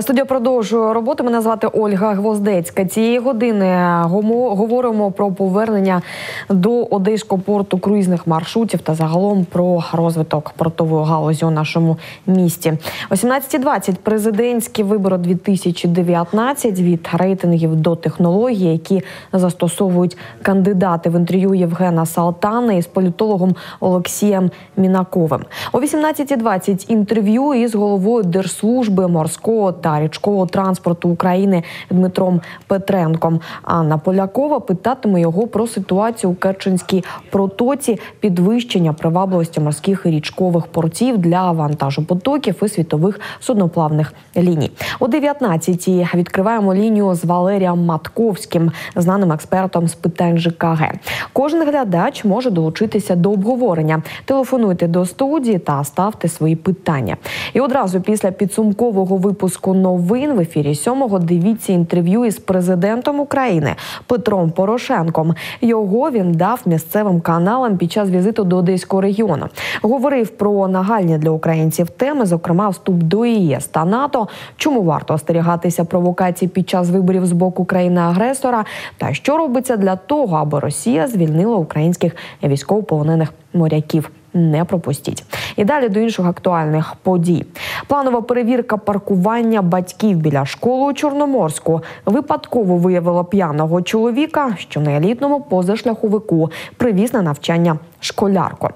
Студія продовжує роботу. Мене звати Ольга Гвоздецька. Цієї години говоримо про повернення до Одеського порту круїзних маршрутів та загалом про розвиток портової галузі у нашому місті. О 17.20 президентські вибори 2019 від рейтингів до технологій, які застосовують кандидати в інтерв'ю Євгена Салтана із політологом Олексієм Мінаковим. О 18.20 інтерв'ю із головою держслужби морського та річкового транспорту України Дмитром Петренком. Анна Полякова питатиме його про ситуацію у Керченській протоці, підвищення привабливості морських і річкових портів для вантажопотоків і світових судноплавних ліній. О 19-й відкриваємо лінію з Валерієм Матковським, знаним експертом з питань ЖКГ. Кожен глядач може долучитися до обговорення. Телефонуйте до студії та ставте свої питання. І одразу після підсумкового випуску новин в ефірі сьомого дивіться інтерв'ю із президентом України Петром Порошенком. Його він дав місцевим каналам під час візиту до Одеського регіону. Говорив про нагальні для українців теми, зокрема вступ до ЄС та НАТО. Чому варто остерігатися провокацій під час виборів з боку країни-агресора? Та що робиться для того, аби Росія звільнила українських військовополонених моряків? Не пропустіть. І далі до інших актуальних подій. Планова перевірка паркування батьків біля школи у Чорноморську випадково виявила п'яного чоловіка, що на елітному позашляховику привіз на навчання школярку.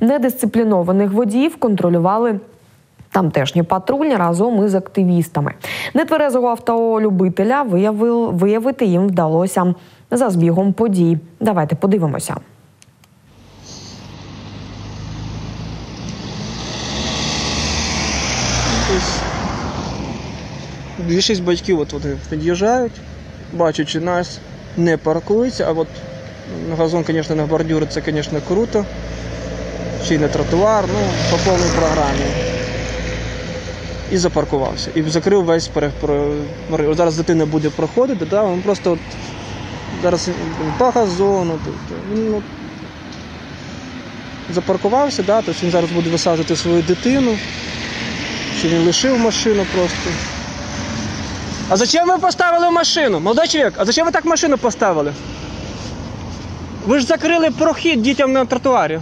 Недисциплінованих водіїв контролювали. Тамтешні патрульні разом із активістами нетверезого автолюбителя виявив, виявити їм вдалося за збігом подій. Давайте подивимося. Більшість батьків от вони під'їжджають, бачачи нас, не паркуються, а от газон, звісно, на бордюри це, звісно, круто. Чи на тротуар, ну, по повній програмі. І запаркувався. І закрив весь переговорив. Зараз дитина буде проходити, да? він просто от, зараз по газону. Він ну, запаркувався, да? тобто він зараз буде висаджувати свою дитину, чи він лишив машину просто. А зачем ви поставили машину? Молодой чоловік, а зачем ви так машину поставили? Ви ж закрили прохід дітям на тротуарі.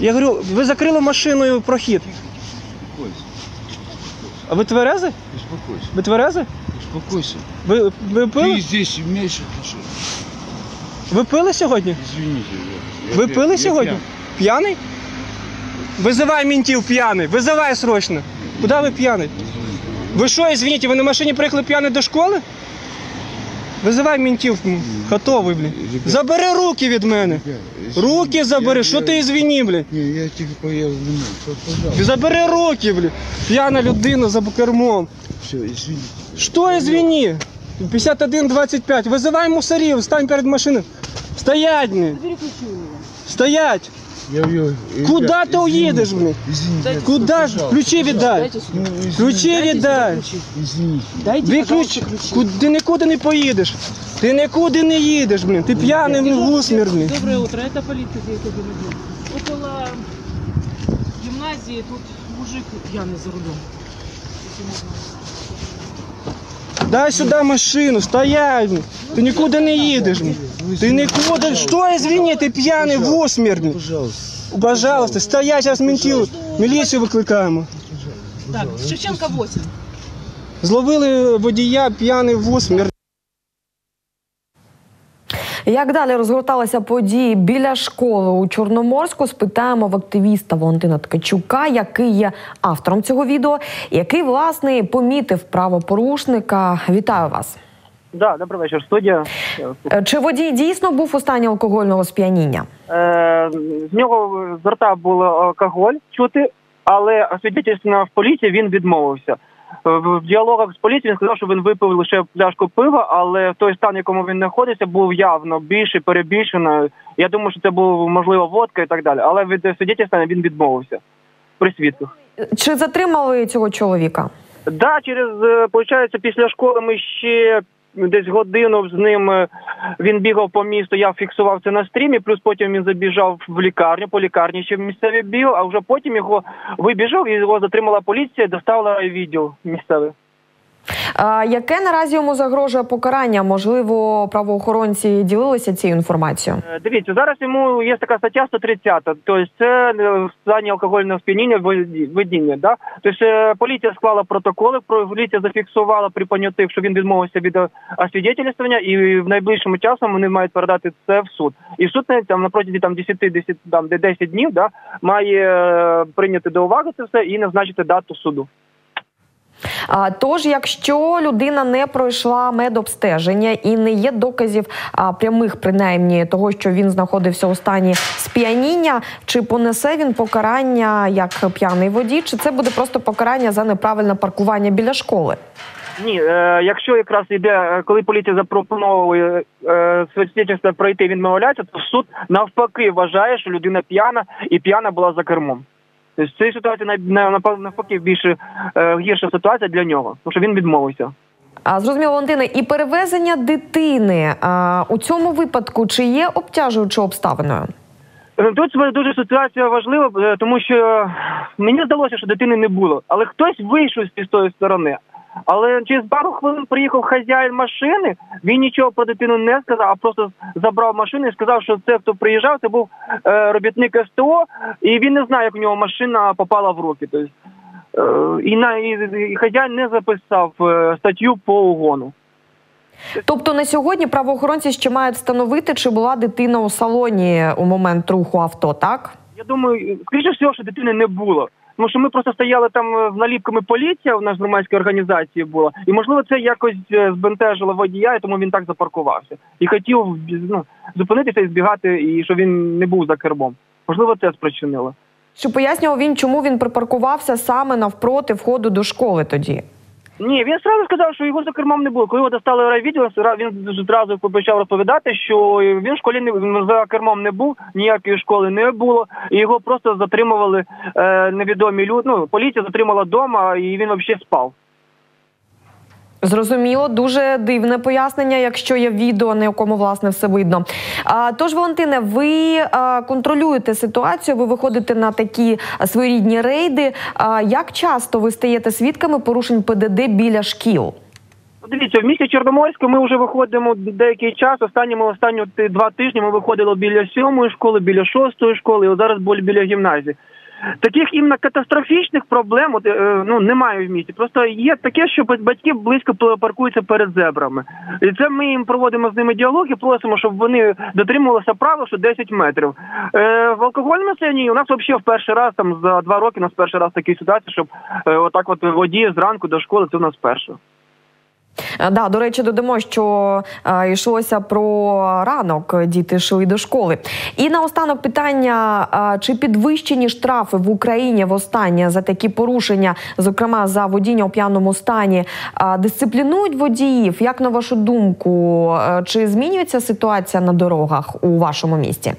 Я говорю, ви закрили машиною прохід. А ви тверези? Успокойся. Ви тверези? Успокойся. Ви, ви пили? Ты здесь имеешь отношение. Ви пили сьогодні? Извините. я- Ви я- пили я сьогодні? пьян. П'яний? Визивай ментів п'яний. Визивай срочно. Куди ви п'яний? Извините. Ви що, извините, ви на машині приїхали п'яний до школи? Визивай ментів, м, готовий, блін. Забери руки від мене. Руки забери, що ти извини, блін. Не, я тихо я вину. Забери руки, блін. П'яна людина за кермом. Все, извините. Що извини? 51-25. Визивай мусорів, стань перед машиною. Стоять, блін. Стоять. Я ее... Куда ты уедешь, блин? Извините. Куда ж? пожалуйста, Ключі віддай. Ну, извините. Ключі віддай. Извините. Ви ключ, Ку- ти нікуди не поїдеш. Ти нікуди не їдеш, блін. Ти п'яний блін, в усмір, блін. Доброе утро, это полиция здесь один один. Около гимназии тут мужик пьяный за рулем. Если можно. Дай сюди машину, стоять. блін. Ти нікуди не їдеш. блін. Ти нікуди. Що, извини, ти п'яний в усмір, блін. Пожалуйста. Пожалуйста, стоять, зараз ментів. Міліцію викликаємо. Так, Шевченко 8. Зловили водія п'яний в усмір. Як далі розгорталися події біля школи у Чорноморську? Спитаємо в активіста Валентина Ткачука, який є автором цього відео, який власне помітив правопорушника. Вітаю вас. Да, добрий вечір, студія. Е, Чи водій дійсно був у стані алкогольного сп'яніння? Е, з нього з рта було алкоголь чути, але свідчительственно в поліції він відмовився. В діалогах з поліцією він сказав, що він випив лише пляшку пива, але в той стан, в якому він знаходиться, був явно більше перебільшено. Я думаю, що це був можливо водка і так далі. Але від свідчення він відмовився при свідках. Чи затримали цього чоловіка? Да, через виходить, получається, після школи ми ще десь годину з ним е, він бігав по місту. Я фіксував це на стрімі. Плюс потім він забіжав в лікарню. По лікарні ще в місцеві бігав, а вже потім його вибіжав і його затримала поліція, доставила відділ місцевий. Яке наразі йому загрожує покарання? Можливо, правоохоронці ділилися цією інформацією? Е, Дивіться, зараз йому є така стаття 130, тобто це е, стані алкогольного сп'яніння водіння. Да? Тобто е, поліція склала протоколи, про- поліція зафіксувала при понятих, що він відмовився від освідетельствування, і в найближчому часом вони мають передати це в суд. І суд там на протязі там 10, 10, там, де 10 днів да, має прийняти до уваги це все і назначити дату суду. А, тож, якщо людина не пройшла медобстеження і не є доказів прямих, принаймні того, що він знаходився у стані сп'яніння, чи понесе він покарання як п'яний водій, чи це буде просто покарання за неправильне паркування біля школи? Ні, е, якщо якраз йде, е, коли поліція запропоновує е, свідчення пройти, він відмовляється, то суд навпаки вважає, що людина п'яна і п'яна була за кермом. Тобто в цій ситуації навпаки більше е, гірша ситуація для нього, тому що він відмовився. А зрозуміло, Валентина, і перевезення дитини а, у цьому випадку чи є обтяжуючою обставиною? Е, Тут дуже ситуація важлива, е, тому що мені здалося, що дитини не було, але хтось вийшов з тієї сторони. Але через пару хвилин приїхав хазяїн машини. Він нічого про дитину не сказав, а просто забрав машину і сказав, що це хто приїжджав, це був е, робітник СТО, і він не знає, як у нього машина попала в руки. Тобто, е, і, на, і, і хазяїн не записав е, статтю по угону. Тобто на сьогодні правоохоронці ще мають встановити, чи була дитина у салоні у момент руху авто, так? Я думаю, скоріше всього, що дитини не було. Тому що ми просто стояли там е, наліпками поліція, у нас громадській організації була, і можливо це якось е, збентежило водія, і тому він так запаркувався. І хотів ну, зупинитися і збігати, і щоб він не був за кермом. Можливо, це спричинило. Чи пояснював він, чому він припаркувався саме навпроти входу до школи тоді? Ні, він одразу сказав, що його за кермом не було. Коли його достали райвідділ, він одразу почав розповідати, що він в школі не за кермом не був, ніякої школи не було, і його просто затримували е, невідомі люди. Ну, поліція затримала вдома, і він взагалі спав. Зрозуміло, дуже дивне пояснення, якщо є відео, на якому власне все видно. А, тож, Валентине, ви а, контролюєте ситуацію, ви виходите на такі своєрідні рейди. А, як часто ви стаєте свідками порушень ПДД біля шкіл? Дивіться, в місті Чорноморську ми вже виходимо деякий час. Останніми останні два тижні ми виходили біля сьомої школи, біля шостої школи, і зараз були біля гімназії. Таких іменно катастрофічних проблем от, е, ну, немає в місті. Просто є таке, що батьки близько паркуються перед зебрами. І це ми їм проводимо з ними діалог і просимо, щоб вони дотримувалися правил, що 10 метрів. Е, в алкогольному стані у нас взагалі в перший раз там за два роки у нас перший раз такі ситуації, щоб е, отак от водії зранку до школи, це у нас перше. Е, Да, до речі, додамо, що е, йшлося про ранок. Діти йшли до школи. І наостанок питання: е, чи підвищені штрафи в Україні востаннє за такі порушення, зокрема за водіння у п'яному стані, е, дисциплінують водіїв? Як на вашу думку, е, чи змінюється ситуація на дорогах у вашому місті?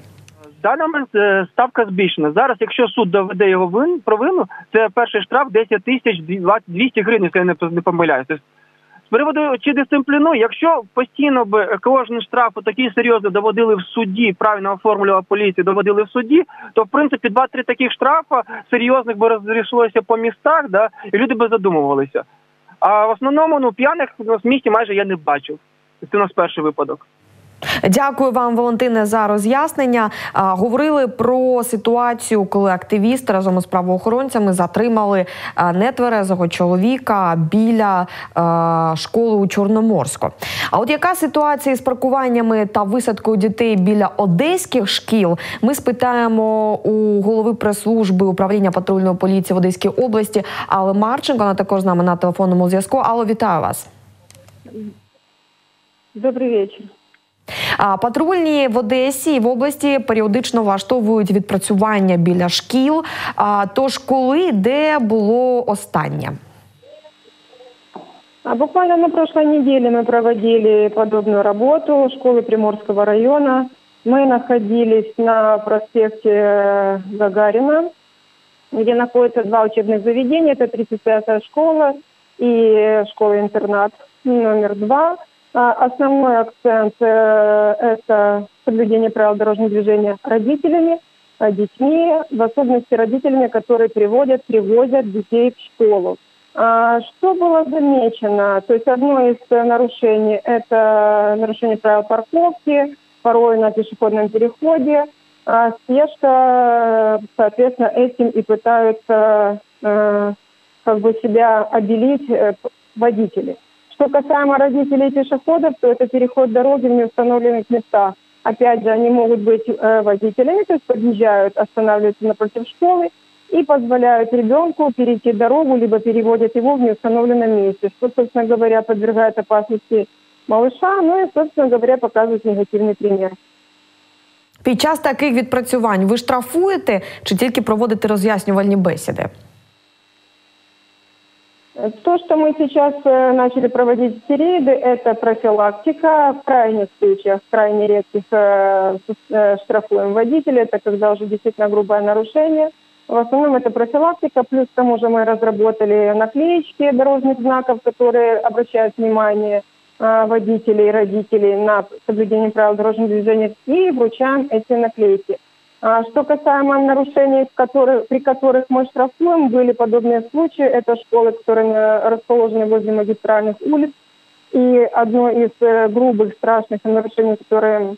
Момент е, ставка збільшена. Зараз, якщо суд доведе його вин провину, це перший штраф 10 тисяч 200 гривень, якщо я не, помиляюсь. Тобто, приводу чи дисципліну, якщо постійно би кожен штраф такий серйозно доводили в суді, правильно оформлювала поліція, доводили в суді, то в принципі два-три таких штрафа серйозних би розрішилося по містах, да, і люди би задумувалися. А в основному ну п'яних в місті майже я не бачив. Це у нас перший випадок. Дякую вам, Валентине, за роз'яснення. Говорили про ситуацію, коли активісти разом із правоохоронцями затримали нетверезого чоловіка біля школи у Чорноморську. А от яка ситуація з паркуваннями та висадкою дітей біля одеських шкіл? Ми спитаємо у голови прес-служби управління патрульної поліції в Одеській області, Алли Марченко. Вона також з нами на телефонному зв'язку. Алло, вітаю вас. Добрый вечер. А, Патрульні в Одесі і в області періодично влаштовують відпрацювання біля шкіл. А, Тож, коли де було останнє? А буквально на прошлой неделе мы проводили подобную работу в школы Приморского района. Мы находились на проспекте Гагарина, где находятся два учебных заведения. Это 35-я школа и школа-интернат номер два. А, Основной акцент э, – это соблюдение правил дорожного движения родителями, а, детьми, в особенности родителями, которые приводят, привозят детей в школу. А, Что было замечено? То есть одно из э, нарушений – это нарушение правил парковки, порой на пешеходном переходе. Спешка, соответственно, этим и пытаются э, как бы себя обелить водители. Что касаемо родителей и пешеходов, то это переход дороги в неустановленных местах. Опять же, они могут быть э, водителями, то есть подъезжают, останавливаются напротив школы и позволяют ребенку перейти дорогу, либо переводят его в неустановленном месте, что, собственно говоря, подвергает опасности малыша, ну и, собственно говоря, показывает негативный пример. Під час таких відпрацювань ви штрафуєте чи тільки проводите роз'яснювальні бесіди? То, что мы сейчас э, начали проводить эти рейды, это профилактика. В крайних случаях, в крайне редких э, э, штрафуем водителя, это когда уже действительно грубое нарушение. В основном это профилактика, плюс к тому же мы разработали наклеечки дорожных знаков, которые обращают внимание водителей и родителей на соблюдение правил дорожного движения и вручаем эти наклейки. А Что касаемо нарушений, которые, при которых мы штрафуем, были подобные случаи. Это школы, которые расположены возле магистральных улиц. И одно из э, грубых, страшных нарушений, которые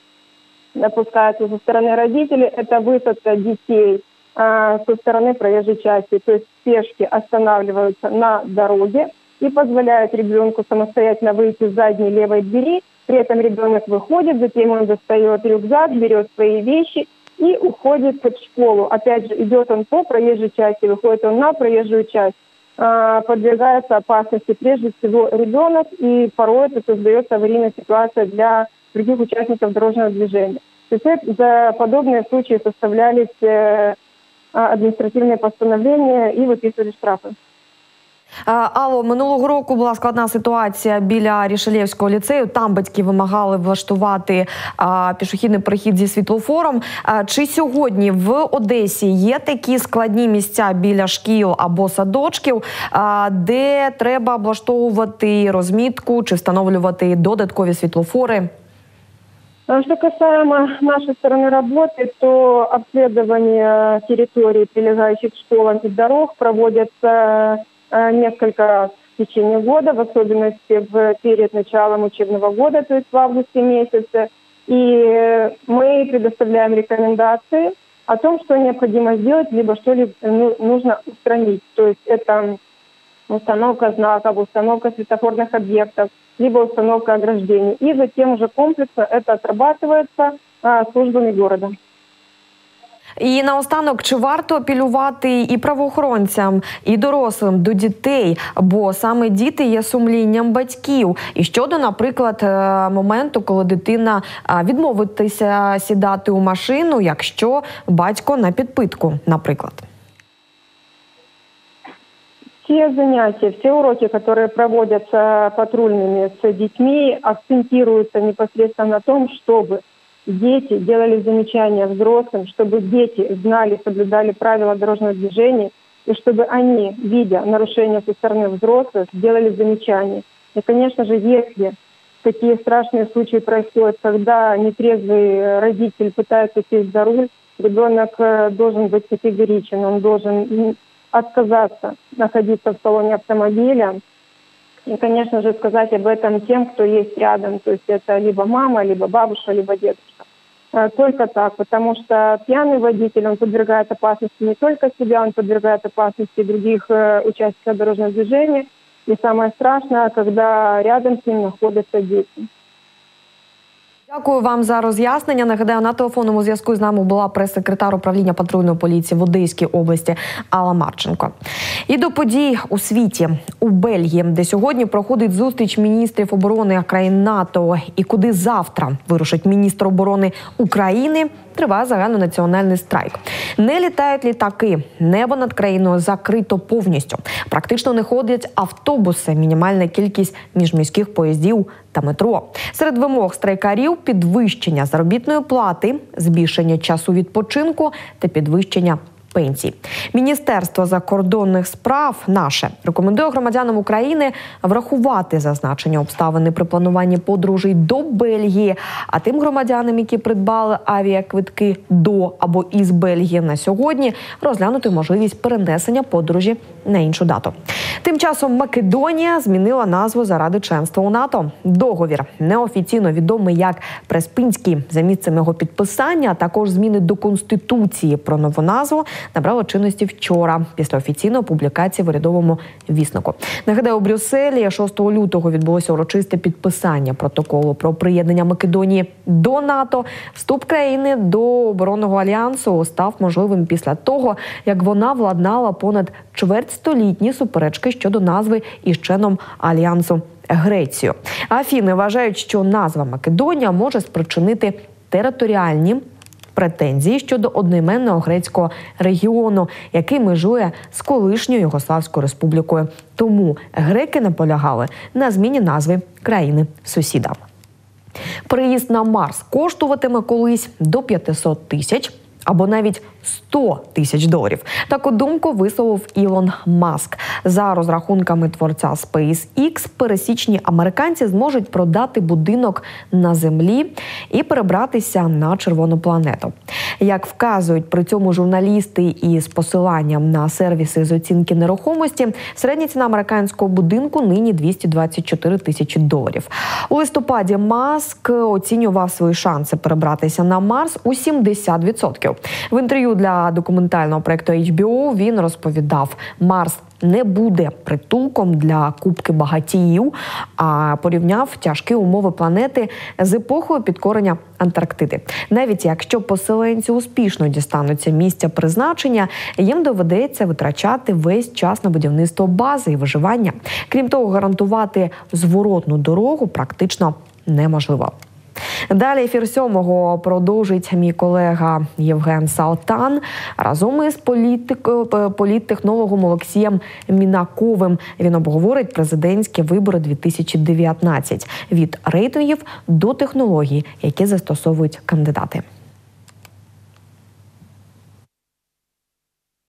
допускаются со стороны родителей, это высадка детей а, со стороны проезжей части. То есть пешки останавливаются на дороге и позволяют ребенку самостоятельно выйти с задней левой двери. При этом ребенок выходит, затем он достает рюкзак, берет свои вещи и уходит в школу. Опять же, идет он по проезжей части, выходит он на проезжую часть. А, подвергается опасности прежде всего ребенок, и порой это создается аварийная ситуация для других участников дорожного движения. То есть за подобные случаи составлялись э, а, административные постановления и выписывали штрафы. Е, Алло, минулого року була складна ситуація біля Рішелєвського ліцею. Там батьки вимагали влаштувати а, пішохідний перехід зі світлофором. А, чи сьогодні в Одесі є такі складні місця біля шкіл або садочків, а, де треба облаштовувати розмітку чи встановлювати додаткові світлофори? А Что касаемо нашей стороны работы, то обследование территорий, прилегающих к школам и дорог, проводятся э, несколько раз в течение года, в особенности в, перед началом учебного года, то есть в августе месяце. И э, мы предоставляем рекомендации о том, что необходимо сделать, либо что ли ну, нужно устранить. То есть это установка знаков, установка светофорных объектов, либо установка ограждений. И затем уже комплексно это отрабатывается а, службами города. І наостанок, чи варто апелювати і правоохоронцям, і дорослим до дітей, бо саме діти є сумлінням батьків. І щодо, наприклад, е, моменту, коли дитина а, відмовитися сідати у машину, якщо батько на підпитку, наприклад. Все занятия, все уроки, которые проводятся патрульными с детьми, акцентируются непосредственно на том, чтобы Дети делали замечания взрослым, чтобы дети знали, соблюдали правила дорожного движения, и чтобы они, видя нарушения со стороны взрослых, делали замечания. И, конечно же, если такие страшные случаи происходят, когда нетрезвый родитель пытается сесть за руль, ребенок э, должен быть категоричен, он должен отказаться находиться в салоне автомобиля и, конечно же, сказать об этом тем, кто есть рядом. То есть это либо мама, либо бабушка, либо дедушка. Э, Только так, потому что пьяный водитель, он подвергает опасности не только себя, он подвергает опасности других э, участников дорожного движения. И самое страшное, когда рядом с ним находятся дети. Дякую вам за роз'яснення. Нагадаю, на телефонному зв'язку з нами була прес-секретар управління патрульної поліції в Одеській області Алла Марченко. І до подій у світі у Бельгії, де сьогодні проходить зустріч міністрів оборони країн НАТО, і куди завтра вирушить міністр оборони України. Триває загальнонаціональний страйк. Не літають літаки, небо над країною закрито повністю. Практично не ходять автобуси, мінімальна кількість міжміських поїздів та метро. Серед вимог страйкарів підвищення заробітної плати, збільшення часу відпочинку та підвищення пенсій. Міністерство закордонних справ наше рекомендує громадянам України врахувати зазначені обставини при плануванні подорожей до Бельгії. А тим громадянам, які придбали авіаквитки до або із Бельгії на сьогодні, розглянути можливість перенесення подорожі на іншу дату. Тим часом Македонія змінила назву заради членства у НАТО. Договір неофіційно відомий як Преспинський за місцем його підписання, а також зміни до конституції про нову назву набрало чинності вчора після офіційної публікації в урядовому віснику. Нагадаю, у Брюсселі 6 лютого відбулося урочисте підписання протоколу про приєднання Македонії до НАТО. Вступ країни до оборонного альянсу став можливим після того, як вона владнала понад чвертьстолітні суперечки щодо назви із членом альянсу. Грецію Афіни вважають, що назва Македонія може спричинити територіальні претензії щодо одноіменного грецького регіону, який межує з колишньою Югославською республікою. Тому греки наполягали на зміні назви країни сусіда. Приїзд на Марс коштуватиме колись до 500 тисяч. Або навіть 100 тисяч доларів. Таку думку висловив Ілон Маск. За розрахунками творця SpaceX, пересічні американці зможуть продати будинок на землі і перебратися на червону планету. Як вказують при цьому журналісти із посиланням на сервіси з оцінки нерухомості, середня ціна американського будинку нині 224 тисячі доларів. У листопаді Маск оцінював свої шанси перебратися на Марс у 70%. В інтерв'ю для документального проекту HBO він розповідав, Марс не буде притулком для кубки багатіїв, а порівняв тяжкі умови планети з епохою підкорення Антарктиди. Навіть якщо поселенці успішно дістануться місця призначення, їм доведеться витрачати весь час на будівництво бази і виживання. Крім того, гарантувати зворотну дорогу практично неможливо. Далі ефір сьомого продовжить мій колега Євген Салтан разом із політик, політтехнологом Олексієм Мінаковим. Він обговорить президентські вибори 2019 від рейтингів до технологій, які застосовують кандидати.